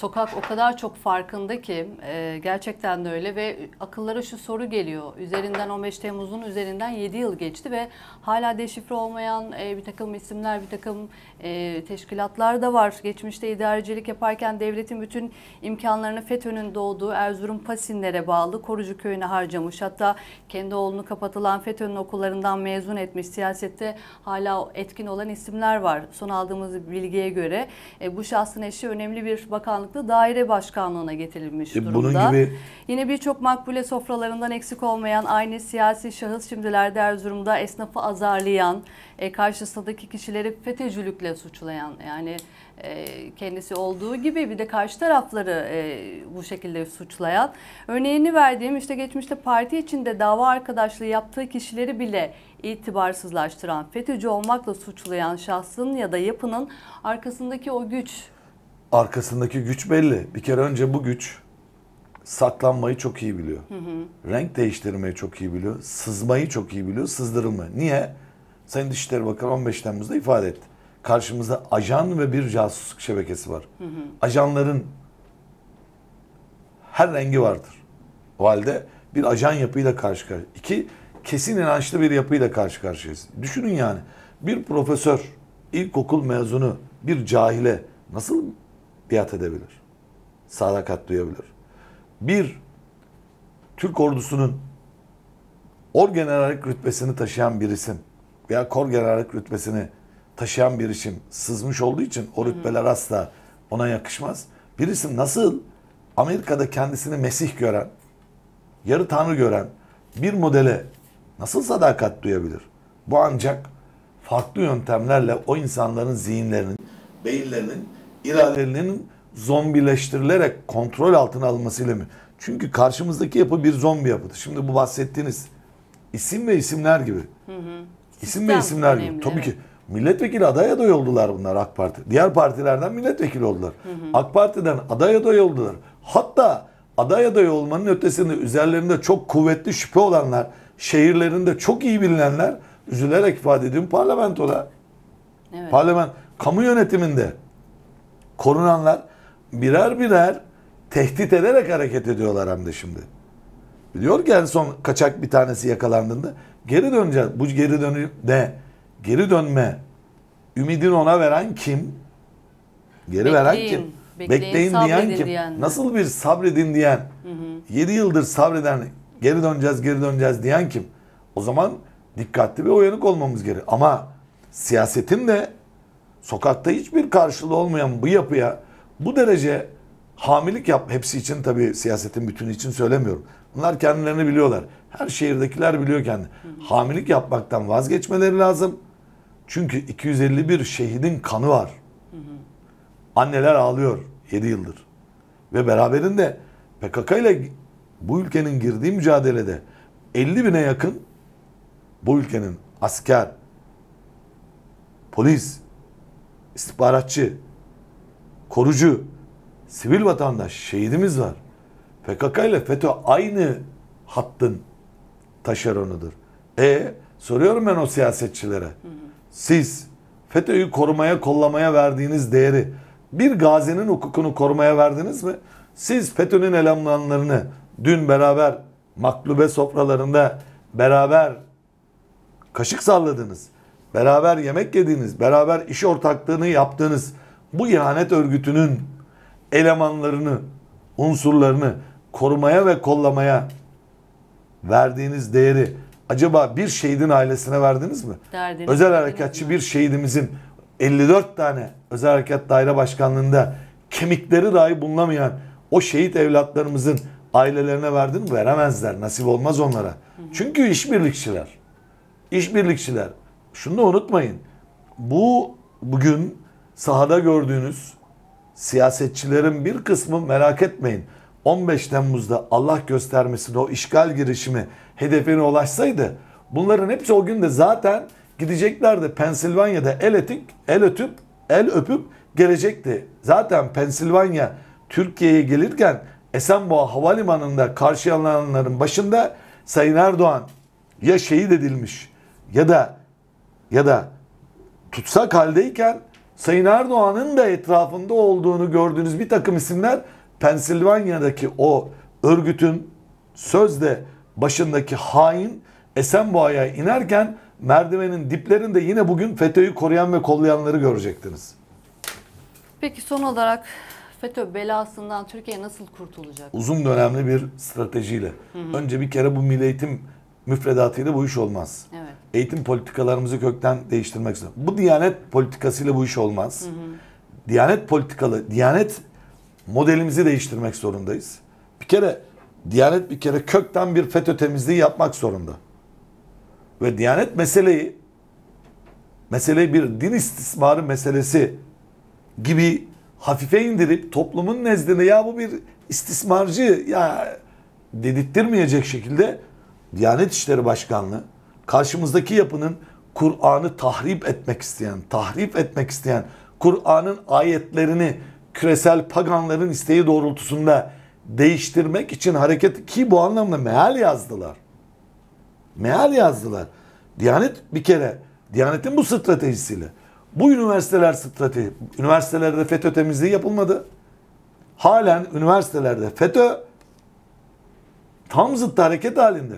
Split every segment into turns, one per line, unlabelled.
sokak o kadar çok farkında ki e, gerçekten de öyle ve akıllara şu soru geliyor. Üzerinden 15 Temmuz'un üzerinden 7 yıl geçti ve hala deşifre olmayan e, bir takım isimler, bir takım e, teşkilatlar da var. Geçmişte idarecilik yaparken devletin bütün imkanlarını FETÖ'nün doğduğu Erzurum Pasinlere bağlı Korucu Köyü'ne harcamış. Hatta kendi oğlunu kapatılan FETÖ'nün okullarından mezun etmiş. Siyasette hala etkin olan isimler var. Son aldığımız bilgiye göre e, bu şahsın eşi önemli bir bakanlıkta daire başkanlığına getirilmiş
E,
durumda.
bunun gibi
Yine birçok makbule sofralarından eksik olmayan aynı siyasi şahıs şimdilerde Erzurum'da esnafı azarlayan, e, karşısındaki kişileri FETÖ'cülükle suçlayan yani e, kendisi olduğu gibi bir de karşı tarafları e, bu şekilde suçlayan. Örneğini verdiğim işte geçmişte parti içinde dava arkadaşlığı yaptığı kişileri bile itibarsızlaştıran, FETÖ'cü olmakla suçlayan şahsın ya da yapının arkasındaki o güç
arkasındaki güç belli. Bir kere önce bu güç saklanmayı çok iyi biliyor. Renk değiştirmeyi çok iyi biliyor. Sızmayı çok iyi biliyor. Sızdırılmayı. Niye? Sayın Dışişleri Bakanı 15 Temmuz'da ifade etti. Karşımızda ajan ve bir casusluk şebekesi var. Ajanların her rengi vardır. O halde bir ajan yapıyla karşı karşıya. İki, kesin inançlı bir yapıyla karşı karşıyayız. Düşünün yani bir profesör, ilkokul mezunu bir cahile nasıl biat edebilir? Sadakat duyabilir. Bir, Türk ordusunun orgenerallik rütbesini taşıyan bir isim veya korgenerallik rütbesini taşıyan bir isim sızmış olduğu için o rütbeler asla ona yakışmaz. Bir isim nasıl Amerika'da kendisini Mesih gören, yarı tanrı gören bir modele nasıl sadakat duyabilir? Bu ancak farklı yöntemlerle o insanların zihinlerinin, beyinlerinin, iradelerinin zombileştirilerek kontrol altına alınmasıyla mı? Çünkü karşımızdaki yapı bir zombi yapıdır. Şimdi bu bahsettiğiniz isim ve isimler gibi. İsim ve
Sistem
isimler gibi.
önemli,
Tabii
evet.
ki milletvekili aday aday oldular bunlar AK Parti. Diğer partilerden milletvekili oldular. AK Parti'den aday aday oldular. Hatta aday aday olmanın ötesinde üzerlerinde çok kuvvetli şüphe olanlar, şehirlerinde çok iyi bilinenler üzülerek ifade ediyorum parlamentoda.
Evet.
Parlament, kamu yönetiminde korunanlar birer birer tehdit ederek hareket ediyorlar hem de şimdi. Biliyor ki en son kaçak bir tanesi yakalandığında geri döneceğiz. Bu geri dönme, geri dönme ümidini ona veren kim? Geri veren
Bekleyin,
kim?
bekleyin,
diyen
sabredin
kim?
diyen.
Nasıl bir sabredin diyen? 7 yıldır sabreden, geri döneceğiz, geri döneceğiz diyen kim? O zaman dikkatli ve uyanık olmamız gerekiyor. Ama siyasetin de sokakta hiçbir karşılığı olmayan bu yapıya bu derece hamilik yap hepsi için tabii siyasetin bütünü için söylemiyorum. Bunlar kendilerini biliyorlar. Her şehirdekiler biliyor kendi. Hamilik yapmaktan vazgeçmeleri lazım. Çünkü 251 şehidin kanı var. Anneler ağlıyor 7 yıldır. Ve beraberinde PKK ile bu ülkenin girdiği mücadelede 50 bine yakın bu ülkenin asker, polis, istihbaratçı, korucu, sivil vatandaş şehidimiz var. PKK ile FETÖ aynı hattın taşeronudur. E soruyorum ben o siyasetçilere. Siz FETÖ'yü korumaya, kollamaya verdiğiniz değeri bir gazinin hukukunu korumaya verdiniz mi? Siz FETÖ'nün elemanlarını dün beraber maklube sofralarında beraber kaşık salladınız. Beraber yemek yediniz. Beraber iş ortaklığını yaptığınız bu ihanet örgütünün elemanlarını, unsurlarını korumaya ve kollamaya verdiğiniz değeri acaba bir şehidin ailesine verdiniz mi?
Derdiniz
özel harekatçı
mi?
bir şehidimizin 54 tane özel harekat daire başkanlığında kemikleri dahi bulunamayan o şehit evlatlarımızın ailelerine verdin mi? Veremezler. Nasip olmaz onlara. Çünkü işbirlikçiler. İşbirlikçiler. Şunu da unutmayın. Bu bugün sahada gördüğünüz siyasetçilerin bir kısmı merak etmeyin. 15 Temmuz'da Allah göstermesin o işgal girişimi hedefine ulaşsaydı bunların hepsi o gün de zaten gideceklerdi Pensilvanya'da el etik, el öpüp, el öpüp gelecekti. Zaten Pensilvanya Türkiye'ye gelirken Esenboğa Havalimanı'nda karşılananların başında Sayın Erdoğan ya şehit edilmiş ya da ya da tutsak haldeyken Sayın Erdoğan'ın da etrafında olduğunu gördüğünüz bir takım isimler Pensilvanya'daki o örgütün sözde başındaki hain Esenboğa'ya inerken merdivenin diplerinde yine bugün FETÖ'yü koruyan ve kollayanları görecektiniz.
Peki son olarak FETÖ belasından Türkiye nasıl kurtulacak?
Uzun dönemli bir stratejiyle. Önce bir kere bu milli eğitim müfredatıyla bu iş olmaz.
Evet.
Eğitim politikalarımızı kökten değiştirmek istiyorum. Bu diyanet politikasıyla bu iş olmaz. Diyanet politikalı, diyanet modelimizi değiştirmek zorundayız. Bir kere diyanet bir kere kökten bir FETÖ temizliği yapmak zorunda. Ve diyanet meseleyi meseleyi bir din istismarı meselesi gibi hafife indirip toplumun nezdinde ya bu bir istismarcı ya dedirttirmeyecek şekilde Diyanet İşleri Başkanlığı karşımızdaki yapının Kur'an'ı tahrip etmek isteyen, tahrip etmek isteyen, Kur'an'ın ayetlerini küresel paganların isteği doğrultusunda değiştirmek için hareket ki bu anlamda meal yazdılar. Meal yazdılar. Diyanet bir kere, Diyanet'in bu stratejisiyle, bu üniversiteler strateji, üniversitelerde FETÖ temizliği yapılmadı. Halen üniversitelerde FETÖ tam zıt hareket halinde.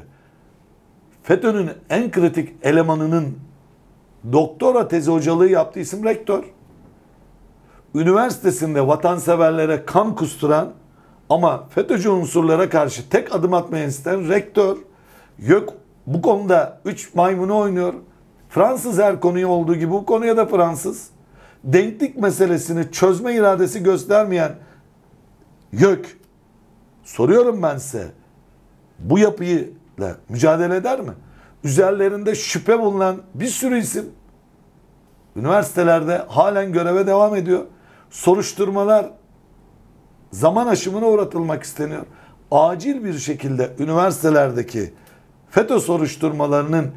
FETÖ'nün en kritik elemanının doktora tezi hocalığı yaptığı isim rektör. Üniversitesinde vatanseverlere kan kusturan ama FETÖ'cü unsurlara karşı tek adım atmayan isteyen rektör. Yok bu konuda 3 maymunu oynuyor. Fransız her konuya olduğu gibi bu konuya da Fransız. Denklik meselesini çözme iradesi göstermeyen YÖK. Soruyorum ben size. Bu yapıyla mücadele eder mi? Üzerlerinde şüphe bulunan bir sürü isim üniversitelerde halen göreve devam ediyor. Soruşturmalar zaman aşımına uğratılmak isteniyor. Acil bir şekilde üniversitelerdeki FETÖ soruşturmalarının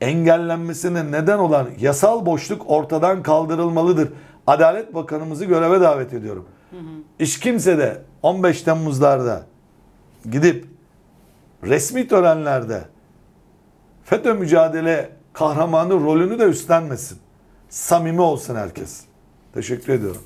engellenmesine neden olan yasal boşluk ortadan kaldırılmalıdır. Adalet Bakanımızı göreve davet ediyorum. Hiç kimse de 15 Temmuz'larda gidip resmi törenlerde FETÖ mücadele kahramanı rolünü de üstlenmesin. Samimi olsun herkes. Teşekkür ediyorum.